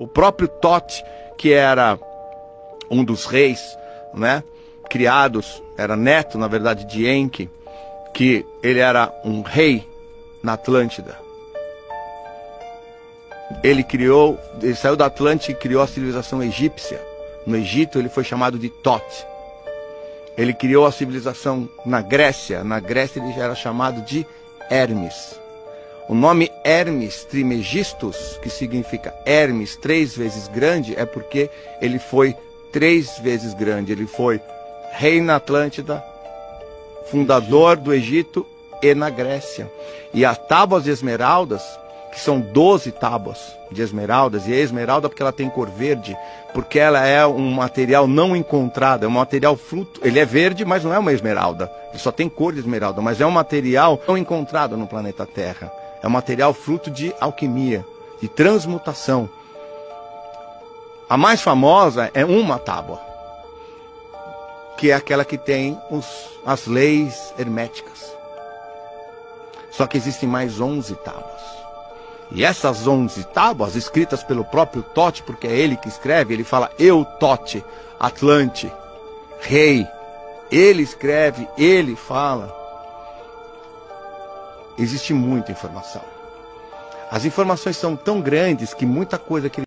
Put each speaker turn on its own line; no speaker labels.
O próprio Tote, que era um dos reis, né, criados, era neto, na verdade, de Enki, que ele era um rei na Atlântida. Ele criou, ele saiu da Atlântida e criou a civilização egípcia. No Egito ele foi chamado de Tote. Ele criou a civilização na Grécia. Na Grécia ele já era chamado de Hermes. O nome Hermes Trimegistus, que significa Hermes três vezes grande, é porque ele foi três vezes grande. Ele foi rei na Atlântida, fundador do Egito e na Grécia. E as tábuas de esmeraldas, que são 12 tábuas de esmeraldas, e a esmeralda porque ela tem cor verde, porque ela é um material não encontrado, é um material fruto, ele é verde, mas não é uma esmeralda, ele só tem cor de esmeralda, mas é um material não encontrado no planeta Terra, é um material fruto de alquimia, de transmutação. A mais famosa é uma tábua, que é aquela que tem os, as leis herméticas. Só que existem mais 11 tábuas. E essas 11 tábuas, escritas pelo próprio Tote, porque é ele que escreve, ele fala eu, Tote, Atlante, rei. Ele escreve, ele fala. Existe muita informação. As informações são tão grandes que muita coisa que